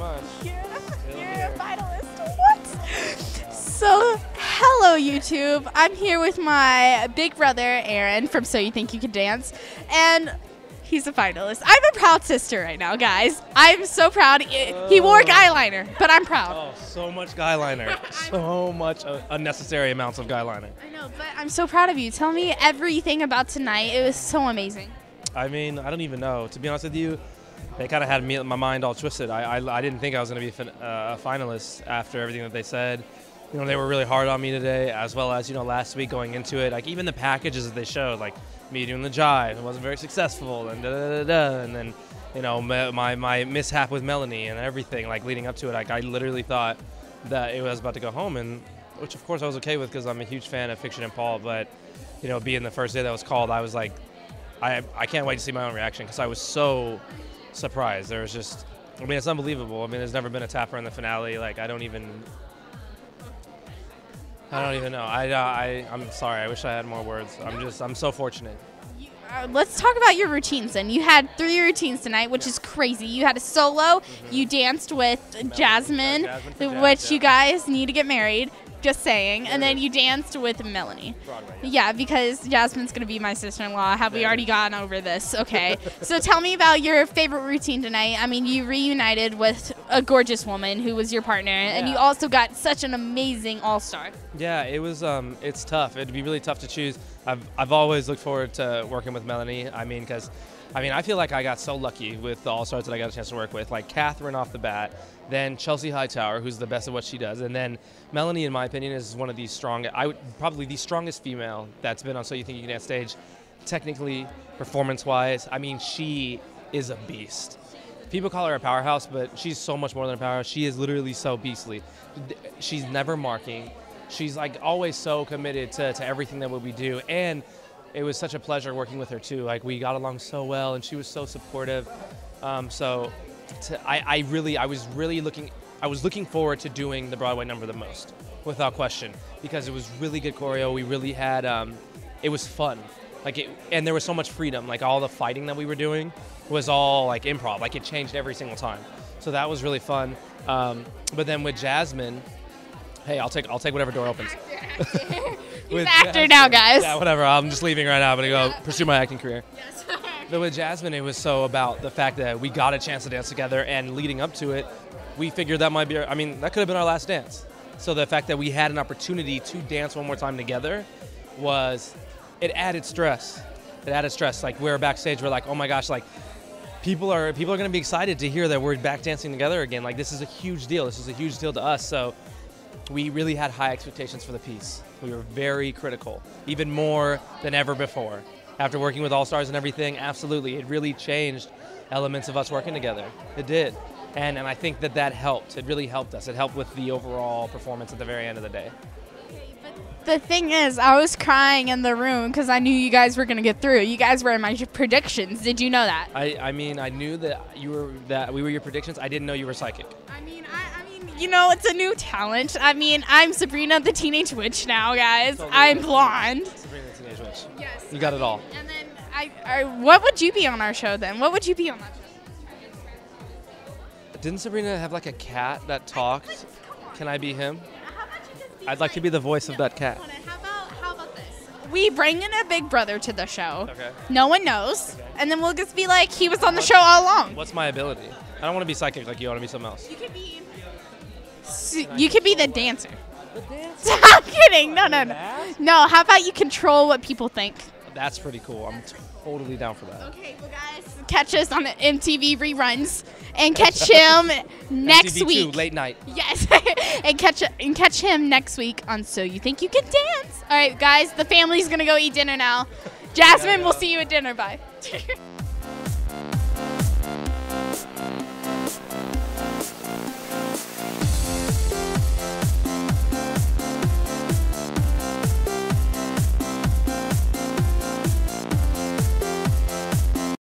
much. You're, you're a. What? So, hello YouTube. I'm here with my big brother Aaron from So You Think You Can Dance, and he's a finalist. I'm a proud sister right now, guys. I'm so proud. He wore Oh. eyeliner, but I'm proud. Oh, so much guy liner. so much uh, unnecessary amounts of guy liner. I know, but I'm so proud of you. Tell me everything about tonight. It was so amazing. I mean, I don't even know. To be honest with you, they kind of had me my mind all twisted. I, I, I didn't think I was going to be fin- uh, a finalist after everything that they said. You know, they were really hard on me today, as well as you know last week going into it. Like even the packages that they showed, like me doing the jive, it wasn't very successful, and da da da da, and then you know my my mishap with Melanie and everything, like leading up to it. Like I literally thought that it was about to go home, and which of course I was okay with because I'm a huge fan of Fik-Shun and Paul. But you know, being the first day that was called, I was like, I, I can't wait to see my own reaction because I was so surprised. There was just, I mean, it's unbelievable. I mean, there's never been a tapper in the finale. Like, I don't even, I don't even know. I, uh, I, I'm sorry. I wish I had more words. I'm just, I'm so fortunate. You, uh, let's talk about your routines then. You had three routines tonight, which is crazy. You had a solo, you danced with Jasmine, Jasmine Jazz, which yeah. you guys need to get married. Just saying. And then you danced with Melanie. Broadway. Yeah, because Jasmine's gonna be my sister-in-law. Have we already gone over this? Okay. so tell me about your favorite routine tonight. I mean, you reunited with a gorgeous woman who was your partner, and you also got such an amazing all-star. Yeah, it was. Um, it's tough. It'd be really tough to choose. I've, I've always looked forward to working with Melanie. I mean, because, I mean, I feel like I got so lucky with the All Stars that I got a chance to work with. Like Catherine off the bat, then Chelsea Hightower, who's the best at what she does, and then Melanie, in my opinion, is one of the strongest. I would probably the strongest female that's been on So You Think You Can Dance stage, technically, performance-wise. I mean, she is a beast people call her a powerhouse, but she's so much more than a powerhouse. She is literally so beastly. She's never marking. She's like always so committed to, to everything that we do. And it was such a pleasure working with her too. Like we got along so well and she was so supportive. Um, so to, I, I really, I was really looking, I was looking forward to doing the Broadway number the most, without question, because it was really good choreo. We really had, um, it was fun. Like it, and there was so much freedom. Like all the fighting that we were doing was all like improv. Like it changed every single time. So that was really fun. Um, but then with Jasmine, hey, I'll take I'll take whatever door opens. He's With an actor now, guys. Yeah, whatever. I'm just leaving right now. I'm gonna go pursue my acting career. But with Jasmine, it was so about the fact that we got a chance to dance together, and leading up to it, we figured that might be. Our, I mean, that could have been our last dance. So the fact that we had an opportunity to dance one more time together was, it added stress. It added stress. Like we are backstage, we're like, oh my gosh, like people are people are gonna be excited to hear that we're back dancing together again. Like this is a huge deal. This is a huge deal to us. So we really had high expectations for the piece. We were very critical, even more than ever before. After working with All Stars and everything, absolutely, it really changed elements of us working together. It did. And, and I think that that helped. It really helped us. It helped with the overall performance at the very end of the day. The thing is, I was crying in the room because I knew you guys were gonna get through. You guys were in my predictions. Did you know that? I, I mean, I knew that you were that we were your predictions. I didn't know you were psychic. I mean, I, I mean, you know, it's a new talent. I mean, I'm Sabrina the Teenage Witch now, guys. Totally. I'm blonde. Sabrina the Teenage Witch. Yes. You got it all. And then, I, I, what would you be on our show then? What would you be on that show? Didn't Sabrina have like a cat that talked? Can I be him? How about you just be I'd like to be the voice of that cat. How about, how about this? We bring in a big brother to the show. Okay. No one knows. Okay. And then we'll just be like, he was on the show all along. What's my ability? I don't want to be psychic like you. I want to be something else. You could be. You could be the dancer. I'm kidding. No, no, no. No, how about you control what people think? That's pretty cool. I'm totally down for that. Okay, well, guys, catch us on the MTV reruns and catch him next MTV2, week. late night. Yes, and catch and catch him next week on So You Think You Can Dance. All right, guys, the family's gonna go eat dinner now. Jasmine, Yeah, we'll see you at dinner. Bye.